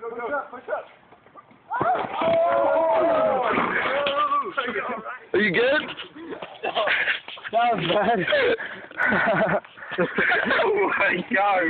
go, go, go. Push up, push up. Are you good? That was bad. oh my god.